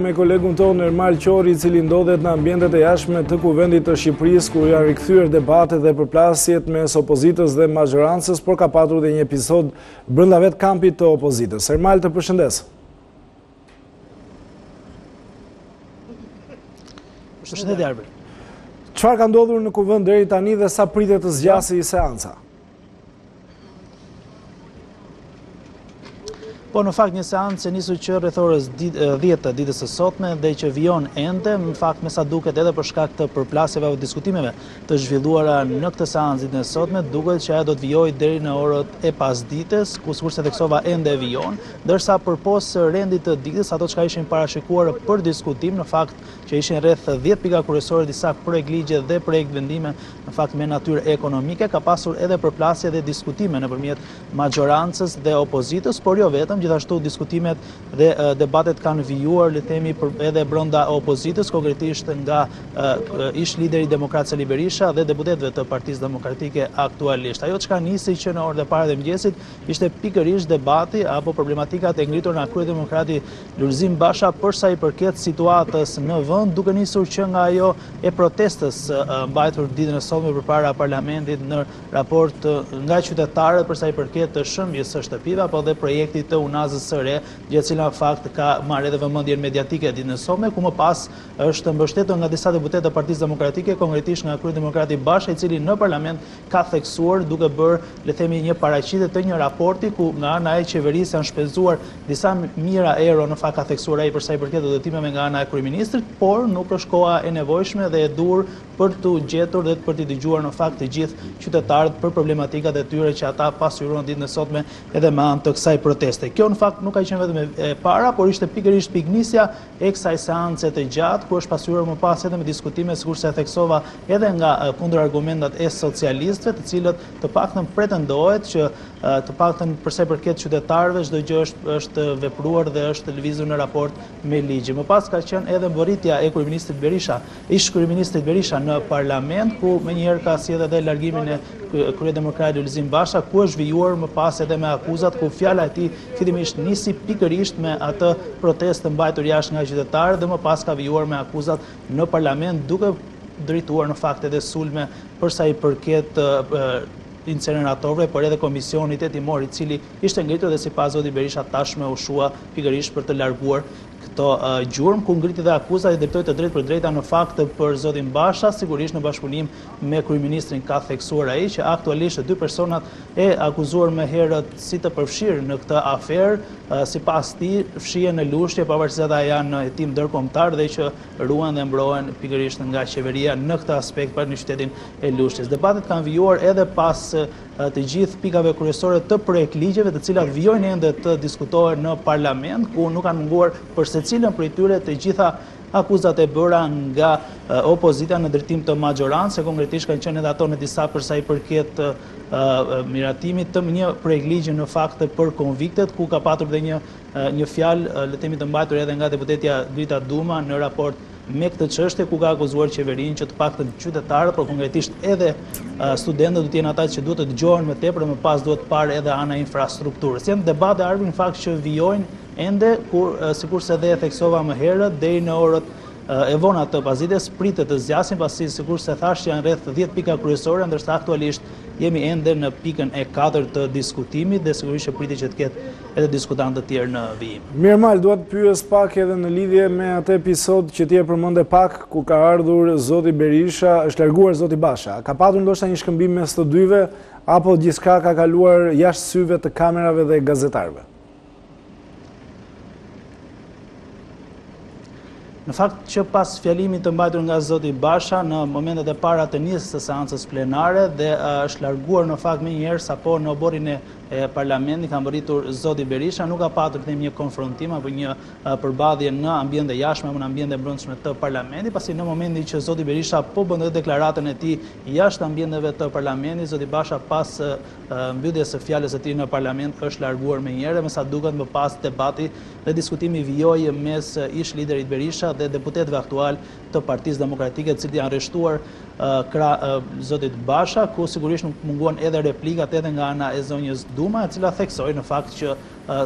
me kolegun tonë Ermal Qori i cili ndodhet në ambientet e jashtme të kuvendit të Shqipërisë ku janë rikthyer debatet dhe përplasjet mes opozitës dhe mazhorancës por ka patur dhe një episod brenda vetë kampit të opozitës Ermal të përshëndes. Përshëndetje Arbër. Çfarë ka ndodhur në kuvend deri tani dhe sa pritet të zgjasë seanca? Po në fakt një seancë e nisur që rreth orës 10 të ditës së sotme dhe që vijon ende, në fakt me sa duket edhe për shkak të përplasjeve apo diskutimeve të zhvilluara në këtë seancë ditën e sotme, duket që ajo do të vijojë deri në orët e pasdites, sikurse e theksova ende vijon, ndërsa përpos rendit të ditës ato çka ishin parashikuar për diskutim, në fakt që ishin rreth 10 pika kryesore disa projektligje dhe projektvendime në fakt me natyrë ekonomike, ka pasur edhe përplasje dhe diskutime nëpërmjet maxhorancës dhe opozitës, por jo vetëm, gjithashtu diskutimet dhe debatet kanë vijuar, le të themi, edhe brenda opozitës, konkretisht nga ish lideri demokrat Sali Berisha dhe deputetëve të Partisë Demokratike aktualisht. Ajo çka nisi që në orët e para të mëngjesit ishte pikërisht debati apo problematikat e ngritura nga kryedemokrati Lulzim Basha për sa i përket situatës në vend, duke nisur që nga ajo e protestës mbajtur ditën e sotme përpara parlamentit në raport nga qytetarët për sa i përket shembjes së shtëpive, apo dhe projektit të Unazës së Re, gjë e cila në fakt ka marrë edhe vëmendjen mediatike ditën e sotme, ku më pas është mbështetur nga disa deputetë të Partisë Demokratike, konkretisht nga kryedemokrati Basha, i cili në parlament ka theksuar duke bërë, le të themi, një paraqitje të një raporti ku nga ana e qeverisë janë shpenzuar disa mijëra euro, në fakt ka theksuar ai për sa i përket udhëtimeve nga ana e kryeministrit, por nuk është koha e nevojshme dhe e duhur për t'u gjetur dhe për t'i dëgjuar në fakt të gjithë qytetarët për problematikat e tyre që ata pasqyruan ditën e sotme edhe me anë të kësaj proteste. Kjo në fakt nuk ka qenë vetëm e para, por ishte pikërisht pikënisja e kësaj seance të gjatë, ku është pasqyruar më pas edhe me diskutime, sikurse e theksova edhe nga kundërargumentat e socialistëve, të cilët të paktën pretendohet që, të paktën përsa i përket qytetarëve, çdo gjë është është vepruar dhe është lëvizur në raport me ligjin. Më pas ka qenë edhe mbërritja e kryeministrit Berisha, ish-kryeministrit Berisha në parlament, ku menjëherë ka sjellë edhe largimin e kryedemokratit Lulzim Basha, ku është vijuar më pas edhe me akuzat, ku fjala e tij fillimisht nisi pikërisht me atë protestë të mbajtur jashtë nga qytetarët dhe më pas ka vijuar me akuzat në parlament, duke drejtuar në fakt edhe sulme për sa i përket inceneratorëve, por edhe komisionit hetimor, i cili ishte ngritur dhe sipas zotit Berisha tashmë u shua pikërisht për të larguar Këto gjurmë ku ngriti dhe akuzat i drejtoi të drejtpërdrejta në fakt për zotin Basha, sigurisht në bashkëpunim me kryeministrin, ka theksuar ai, që aktualisht dy personat e akuzuar më herët si të përfshirë në këtë aferë, sipas tij, fshihen në Lushnje pavarësisht se ata janë në hetim ndërkombëtar dhe që ruhen dhe mbrohen pikërisht nga qeveria në këtë aspekt për në qytetin e Lushnjes. Debatet kanë vijuar edhe pas të gjithë pikave kryesore të projektligjeve të cilat vijojnë ende të diskutohen në parlament, ku nuk kanë munguar për secilën prej tyre të gjitha akuzat e bëra nga opozita në drejtim të maxhorancës, se konkretisht kanë qenë edhe ato në disa për sa i përket miratimit të një projektligji në fakt për konviktet, ku ka patur dhe një një fjalë, le të themi të mbajtur edhe nga deputetja Grida Duma në raport me këtë çështje ku ka akuzuar qeverinë që të paktën qytetarët, por konkretisht edhe studentët do të jenë ata që duhet të dëgjohen më tepër dhe më pas duhet të parë edhe ana e infrastrukturës. Janë debate Arbi në fakt që vijojnë ende kur sikurse edhe e theksova më herët deri në orët e vona të pasdites pritet të zgjasin pasi sikurse thashë janë rreth 10 pika kryesore ndërsa aktualisht Jemi ende në pikën e katërt të diskutimit dhe sigurisht që pritet që të ketë edhe diskutantë të tjerë në vijim. Mirëmal, dua të pyes pak edhe në lidhje me atë episod që ti e përmende pak, kur ka ardhur zoti Berisha, është larguar zoti Basha. A ka patur ndoshta një shkëmbim mes të dyve, apo gjithçka ka kaluar jashtë syve të kamerave dhe gazetarëve? Në fakt, që pas fjalimit të mbajtur nga zoti Basha në momentet e para të nisjes së seancës plenare dhe është larguar në fakt menjëherë sapo në oborrin e parlamentit ka mbërritur zoti Berisha, nuk ka patur të themi një konfrontim apo një përballje në ambientet e jashtme apo në ambientet e brendshme të parlamentit, pasi në momentin që zoti Berisha po bënte deklaratën e tij jashtë ambienteve të parlamentit, zoti Basha pas mbylljes së fjalës së tij në Parlament është larguar menjëherë, me sa duket më pas debati dhe diskutimi vijoi mes ish-liderit Berisha dhe deputetëve aktualë të Partisë Demokratike të cilët janë rreshtuar krah zotit Basha ku sigurisht nuk munguan edhe replikat edhe nga ana e zonjës Duma e cila theksoi në fakt që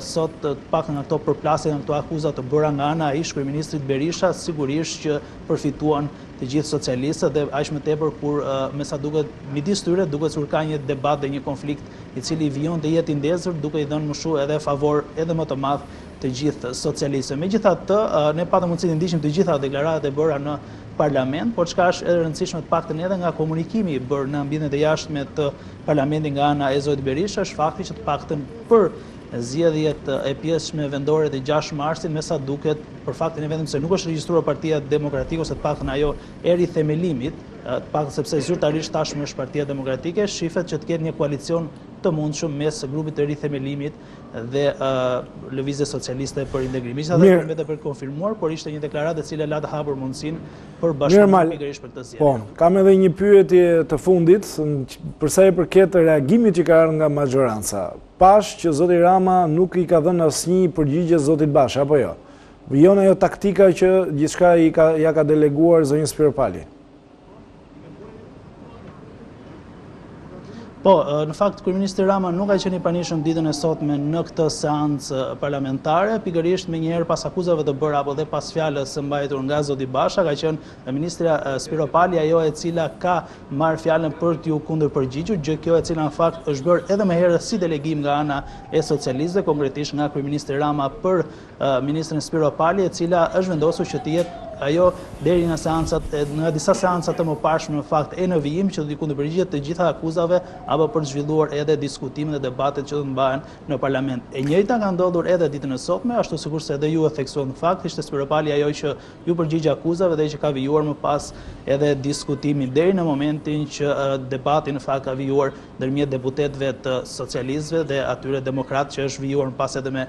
Sot të paktën nga këto përplasje dhe nga këto akuza të bëra nga ana e ish-kryeministrit Berisha, sigurisht që përfituan të gjithë socialistët dhe aq më tepër kur me sa duket midis tyre duket sikur ka një debat dhe një konflikt i cili vijon të jetë i ndezur duke i dhënë më shumë edhe favor edhe më të madh të gjithë socialistëve. Megjithatë, ne patëm mundësi të ndiqim të gjitha deklaratat e bëra në parlament, por çka është edhe e rëndësishme të paktën edhe nga komunikimi i bërë në ambientet e jashtme të Parlamentit nga ana e zotit Berisha është fakti që të paktën për zgjedhjet e pjesshme vendore të 6 marsit me sa duket për faktin e vetëm se nuk është regjistruar Partia Demokratike ose të paktën ajo e rithemelimit, të paktën sepse zyrtarisht tashmë është Partia Demokratike, shifet që të ketë një koalicion të mundshëm mes grupit të rithemelimit dhe Lëvizjes Socialiste për Integrim. Ishte atje për vete për të konfirmuar, por ishte një deklaratë e cila la të hapur mundësinë për bashkëpunim pikërisht për të zirë. Po, kam edhe një pyetje të fundit, përsa i përket reagimit që ka ardhur nga mazhoranca. Pashë që Zoti Rama nuk i ka dhënë asnjë përgjigje Zotit Basha, apo jo? Vijon ajo taktika që gjithçka ia ka deleguar zonjës Spiropali? Po, në fakt, Kryeministri Rama nuk ka qenë i pranishëm ditën e sotme në këtë seancë parlamentare, pikërisht menjëherë pas akuzave të bëra apo dhe pas fjalës së mbajtur nga Zoti Basha, ka qenë Ministrja Spiropali ajo e cila ka marrë fjalën për t'iu kundërpërgjigjur, gjë kjo e cila në fakt është bërë edhe më herët si delegim nga ana e socialistëve, konkretisht nga Kryeministri Rama për ministren Spiropali, e cila është vendosur që të jetë ajo deri në seancat në disa seanca të mëparshme në fakt e në vijim që do t'i kundërpërgjigjet të gjitha akuzave apo për të zhvilluar edhe diskutimet dhe debatet që do të mbahen në parlament. E njëjta ka ndodhur edhe ditën e sotme, ashtu sikurse edhe ju e theksuat në fakt, ishte Spiropali ajo që iu përgjigj akuzave dhe që ka vijuar më pas edhe diskutimin deri në momentin që debati në fakt ka vijuar ndërmjet deputetëve të socialistëve dhe atyre demokratë që është vijuar më pas edhe me